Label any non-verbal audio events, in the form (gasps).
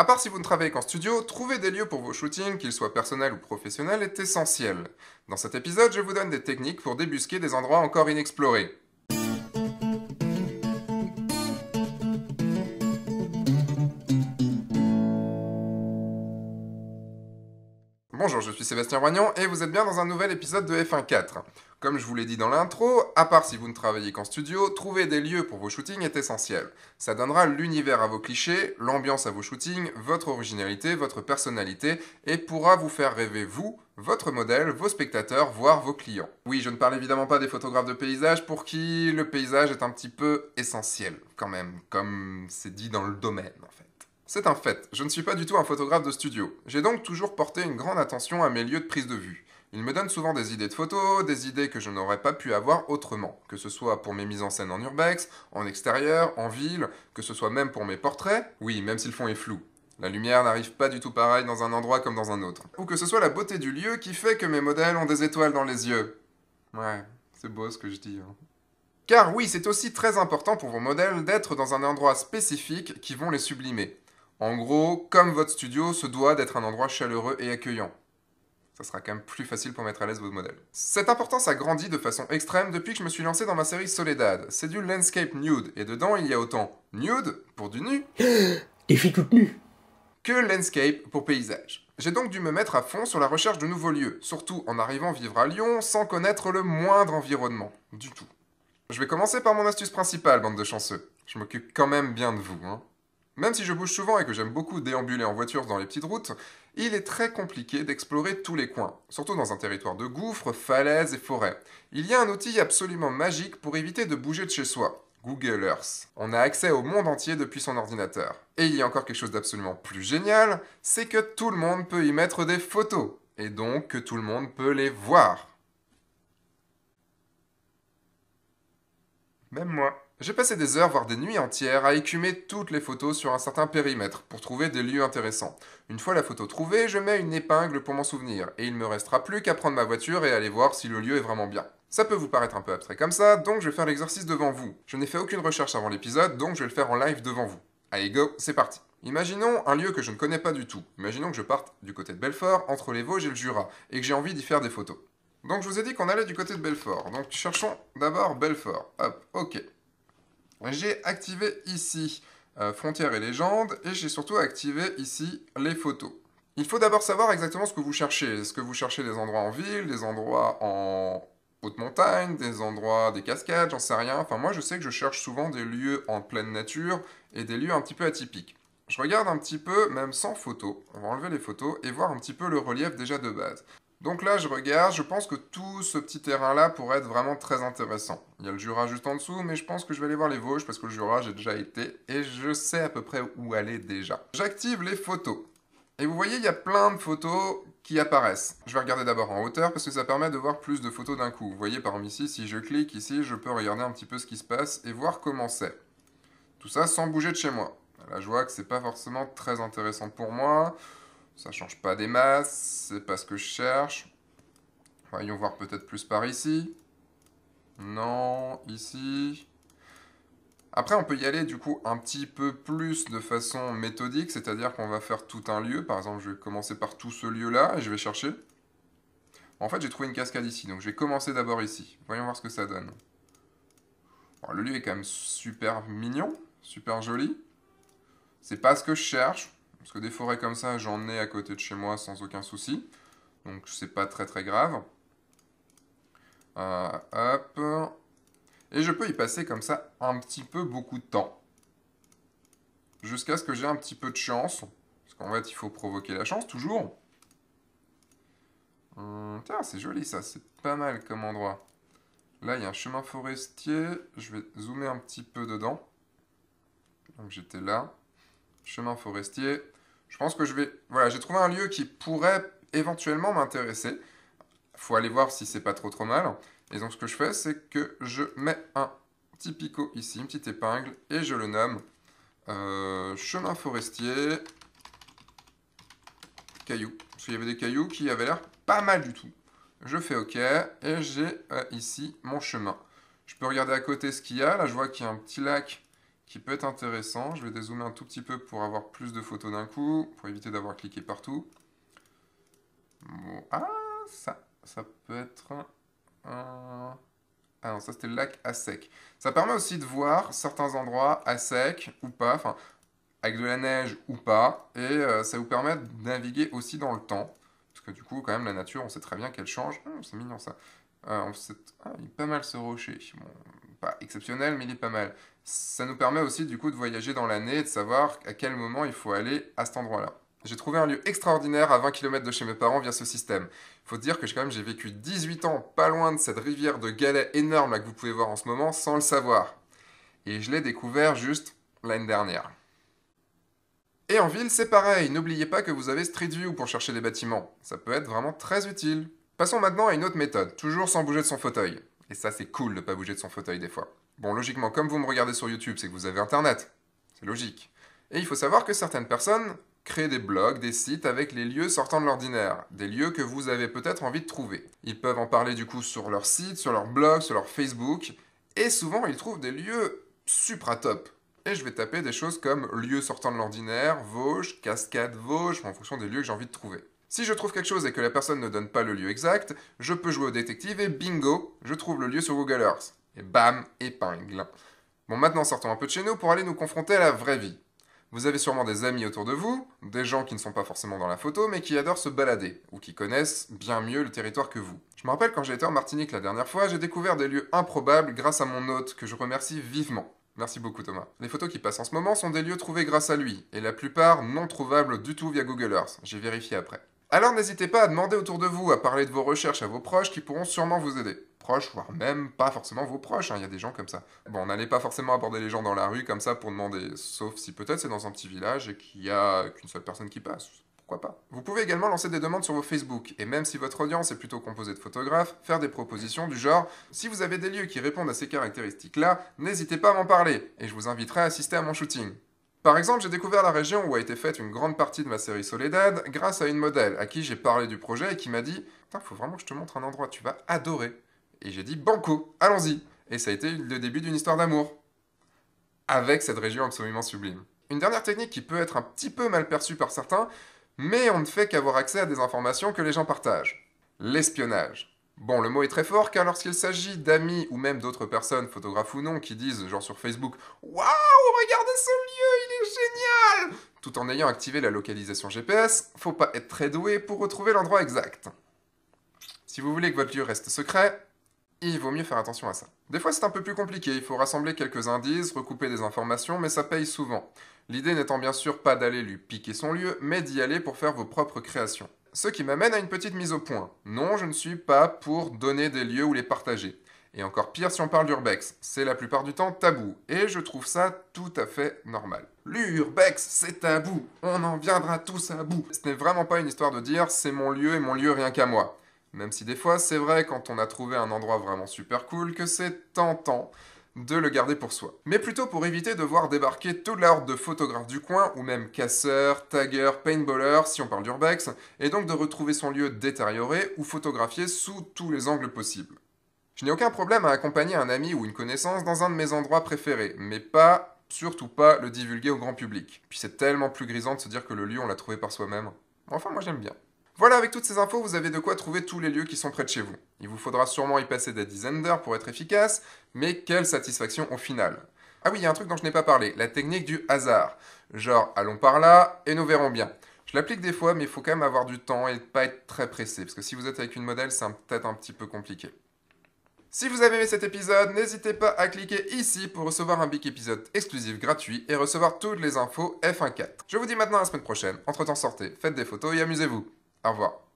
À part si vous ne travaillez qu'en studio, trouver des lieux pour vos shootings, qu'ils soient personnels ou professionnels, est essentiel. Dans cet épisode, je vous donne des techniques pour débusquer des endroits encore inexplorés. Bonjour, je suis Sébastien Roignon et vous êtes bien dans un nouvel épisode de F1.4. Comme je vous l'ai dit dans l'intro, à part si vous ne travaillez qu'en studio, trouver des lieux pour vos shootings est essentiel. Ça donnera l'univers à vos clichés, l'ambiance à vos shootings, votre originalité, votre personnalité et pourra vous faire rêver vous, votre modèle, vos spectateurs, voire vos clients. Oui, je ne parle évidemment pas des photographes de paysage pour qui le paysage est un petit peu essentiel quand même, comme c'est dit dans le domaine en fait. C'est un fait, je ne suis pas du tout un photographe de studio. J'ai donc toujours porté une grande attention à mes lieux de prise de vue. Ils me donnent souvent des idées de photos, des idées que je n'aurais pas pu avoir autrement, que ce soit pour mes mises en scène en urbex, en extérieur, en ville, que ce soit même pour mes portraits, oui, même si le fond est flou. La lumière n'arrive pas du tout pareil dans un endroit comme dans un autre. Ou que ce soit la beauté du lieu qui fait que mes modèles ont des étoiles dans les yeux. Ouais, c'est beau ce que je dis. Hein. Car oui, c'est aussi très important pour vos modèles d'être dans un endroit spécifique qui vont les sublimer. En gros, comme votre studio se doit d'être un endroit chaleureux et accueillant. Ça sera quand même plus facile pour mettre à l'aise votre modèle. Cette importance a grandi de façon extrême depuis que je me suis lancé dans ma série Soledad. C'est du landscape nude, et dedans il y a autant nude, pour du nu, (gasps) des filles toutes nues, que landscape pour paysage. J'ai donc dû me mettre à fond sur la recherche de nouveaux lieux, surtout en arrivant vivre à Lyon sans connaître le moindre environnement. Du tout. Je vais commencer par mon astuce principale, bande de chanceux. Je m'occupe quand même bien de vous, hein. Même si je bouge souvent et que j'aime beaucoup déambuler en voiture dans les petites routes, il est très compliqué d'explorer tous les coins, surtout dans un territoire de gouffres, falaises et forêts. Il y a un outil absolument magique pour éviter de bouger de chez soi. Google Earth. On a accès au monde entier depuis son ordinateur. Et il y a encore quelque chose d'absolument plus génial, c'est que tout le monde peut y mettre des photos. Et donc que tout le monde peut les voir. Même moi. J'ai passé des heures, voire des nuits entières, à écumer toutes les photos sur un certain périmètre pour trouver des lieux intéressants. Une fois la photo trouvée, je mets une épingle pour m'en souvenir, et il me restera plus qu'à prendre ma voiture et aller voir si le lieu est vraiment bien. Ça peut vous paraître un peu abstrait comme ça, donc je vais faire l'exercice devant vous. Je n'ai fait aucune recherche avant l'épisode, donc je vais le faire en live devant vous. Allez go, c'est parti. Imaginons un lieu que je ne connais pas du tout. Imaginons que je parte du côté de Belfort, entre les Vosges et le Jura, et que j'ai envie d'y faire des photos. Donc je vous ai dit qu'on allait du côté de Belfort. Donc cherchons d'abord Belfort. Hop, ok. J'ai activé ici euh, Frontières et légendes et j'ai surtout activé ici les photos. Il faut d'abord savoir exactement ce que vous cherchez. Est-ce que vous cherchez des endroits en ville, des endroits en haute montagne, des endroits, des cascades, j'en sais rien. Enfin moi je sais que je cherche souvent des lieux en pleine nature et des lieux un petit peu atypiques. Je regarde un petit peu, même sans photo, on va enlever les photos et voir un petit peu le relief déjà de base. Donc là, je regarde, je pense que tout ce petit terrain-là pourrait être vraiment très intéressant. Il y a le Jura juste en dessous, mais je pense que je vais aller voir les Vosges parce que le Jura, j'ai déjà été et je sais à peu près où aller déjà. J'active les photos. Et vous voyez, il y a plein de photos qui apparaissent. Je vais regarder d'abord en hauteur parce que ça permet de voir plus de photos d'un coup. Vous voyez, par exemple ici, si je clique ici, je peux regarder un petit peu ce qui se passe et voir comment c'est. Tout ça sans bouger de chez moi. Là, je vois que c'est pas forcément très intéressant pour moi. Ça change pas des masses, c'est pas ce que je cherche. Voyons voir peut-être plus par ici. Non, ici. Après, on peut y aller du coup un petit peu plus de façon méthodique, c'est-à-dire qu'on va faire tout un lieu. Par exemple, je vais commencer par tout ce lieu-là et je vais chercher. En fait, j'ai trouvé une cascade ici, donc je vais commencer d'abord ici. Voyons voir ce que ça donne. le lieu est quand même super mignon, super joli. C'est pas ce que je cherche. Parce que des forêts comme ça, j'en ai à côté de chez moi sans aucun souci. Donc c'est pas très très grave. Euh, hop. Et je peux y passer comme ça un petit peu beaucoup de temps. Jusqu'à ce que j'ai un petit peu de chance. Parce qu'en fait, il faut provoquer la chance toujours. Hum, tiens, c'est joli ça, c'est pas mal comme endroit. Là, il y a un chemin forestier. Je vais zoomer un petit peu dedans. Donc j'étais là. Chemin forestier. Je pense que je vais... Voilà, j'ai trouvé un lieu qui pourrait éventuellement m'intéresser. faut aller voir si c'est pas trop trop mal. Et donc ce que je fais, c'est que je mets un petit picot ici, une petite épingle, et je le nomme euh, chemin forestier cailloux. Parce qu'il y avait des cailloux qui avaient l'air pas mal du tout. Je fais OK, et j'ai euh, ici mon chemin. Je peux regarder à côté ce qu'il y a. Là, je vois qu'il y a un petit lac qui peut être intéressant. Je vais dézoomer un tout petit peu pour avoir plus de photos d'un coup, pour éviter d'avoir cliqué partout. ah, ça, ça peut être un... Ah non, ça c'était le lac à sec. Ça permet aussi de voir certains endroits à sec ou pas, enfin, avec de la neige ou pas, et euh, ça vous permet de naviguer aussi dans le temps. Parce que du coup, quand même, la nature, on sait très bien qu'elle change. Oh, c'est mignon ça. Euh, ah, il pas mal ce rocher. Pas exceptionnel, mais il est pas mal. Ça nous permet aussi du coup de voyager dans l'année et de savoir à quel moment il faut aller à cet endroit-là. J'ai trouvé un lieu extraordinaire à 20 km de chez mes parents via ce système. Faut dire que quand même j'ai vécu 18 ans pas loin de cette rivière de galets énorme là que vous pouvez voir en ce moment sans le savoir. Et je l'ai découvert juste l'année dernière. Et en ville, c'est pareil, n'oubliez pas que vous avez Street View pour chercher des bâtiments. Ça peut être vraiment très utile. Passons maintenant à une autre méthode, toujours sans bouger de son fauteuil. Et ça, c'est cool de pas bouger de son fauteuil des fois. Bon, logiquement, comme vous me regardez sur YouTube, c'est que vous avez Internet. C'est logique. Et il faut savoir que certaines personnes créent des blogs, des sites avec les lieux sortant de l'ordinaire, des lieux que vous avez peut-être envie de trouver. Ils peuvent en parler du coup sur leur site, sur leur blog, sur leur Facebook, et souvent ils trouvent des lieux supra top. Et je vais taper des choses comme lieux sortant de l'ordinaire, Vosges, cascade Vosges, en fonction des lieux que j'ai envie de trouver. Si je trouve quelque chose et que la personne ne donne pas le lieu exact, je peux jouer au détective et bingo, je trouve le lieu sur Google Earth. Et bam, épingle. Bon, maintenant sortons un peu de chez nous pour aller nous confronter à la vraie vie. Vous avez sûrement des amis autour de vous, des gens qui ne sont pas forcément dans la photo, mais qui adorent se balader, ou qui connaissent bien mieux le territoire que vous. Je me rappelle quand j'ai été en Martinique la dernière fois, j'ai découvert des lieux improbables grâce à mon hôte, que je remercie vivement. Merci beaucoup Thomas. Les photos qui passent en ce moment sont des lieux trouvés grâce à lui, et la plupart non trouvables du tout via Google Earth. J'ai vérifié après. Alors n'hésitez pas à demander autour de vous, à parler de vos recherches à vos proches qui pourront sûrement vous aider. Proches, voire même pas forcément vos proches, hein, il y a des gens comme ça. Bon, n'allez pas forcément aborder les gens dans la rue comme ça pour demander, sauf si peut-être c'est dans un petit village et qu'il y a qu'une seule personne qui passe. Pourquoi pas? Vous pouvez également lancer des demandes sur vos Facebook, et même si votre audience est plutôt composée de photographes, faire des propositions du genre si vous avez des lieux qui répondent à ces caractéristiques-là, n'hésitez pas à m'en parler, et je vous inviterai à assister à mon shooting. Par exemple, j'ai découvert la région où a été faite une grande partie de ma série Soledad grâce à une modèle à qui j'ai parlé du projet et qui m'a dit Putain, faut vraiment que je te montre un endroit, tu vas adorer. Et j'ai dit Banco, allons-y. Et ça a été le début d'une histoire d'amour. Avec cette région absolument sublime. Une dernière technique qui peut être un petit peu mal perçue par certains, mais on ne fait qu'avoir accès à des informations que les gens partagent. L'espionnage. Bon, le mot est très fort car lorsqu'il s'agit d'amis ou même d'autres personnes, photographes ou non, qui disent, genre sur Facebook, Waouh, regardez ce lieu, il est génial Tout en ayant activé la localisation GPS, faut pas être très doué pour retrouver l'endroit exact. Si vous voulez que votre lieu reste secret, il vaut mieux faire attention à ça. Des fois c'est un peu plus compliqué, il faut rassembler quelques indices, recouper des informations, mais ça paye souvent. L'idée n'étant bien sûr pas d'aller lui piquer son lieu, mais d'y aller pour faire vos propres créations. Ce qui m'amène à une petite mise au point. Non, je ne suis pas pour donner des lieux ou les partager. Et encore pire si on parle d'urbex, c'est la plupart du temps tabou, et je trouve ça tout à fait normal. L'urbex, c'est tabou, on en viendra tous à bout. Ce n'est vraiment pas une histoire de dire c'est mon lieu et mon lieu rien qu'à moi. Même si des fois, c'est vrai quand on a trouvé un endroit vraiment super cool que c'est tentant de le garder pour soi. Mais plutôt pour éviter de voir débarquer toute la horde de photographes du coin, ou même casseurs, taggers, paintballers, si on parle d'urbex, et donc de retrouver son lieu détérioré ou photographié sous tous les angles possibles. Je n'ai aucun problème à accompagner un ami ou une connaissance dans un de mes endroits préférés, mais pas, surtout pas, le divulguer au grand public. Puis c'est tellement plus grisant de se dire que le lieu on l'a trouvé par soi-même. Enfin moi j'aime bien. Voilà, avec toutes ces infos, vous avez de quoi trouver tous les lieux qui sont près de chez vous. Il vous faudra sûrement y passer des dizaines d'heures pour être efficace, mais quelle satisfaction au final. Ah oui, il y a un truc dont je n'ai pas parlé, la technique du hasard. Genre, allons par là et nous verrons bien. Je l'applique des fois, mais il faut quand même avoir du temps et pas être très pressé, parce que si vous êtes avec une modèle, c'est peut-être un petit peu compliqué. Si vous avez aimé cet épisode, n'hésitez pas à cliquer ici pour recevoir un big épisode exclusif gratuit et recevoir toutes les infos F1.4. Je vous dis maintenant à la semaine prochaine. Entre temps, sortez, faites des photos et amusez-vous. Au revoir.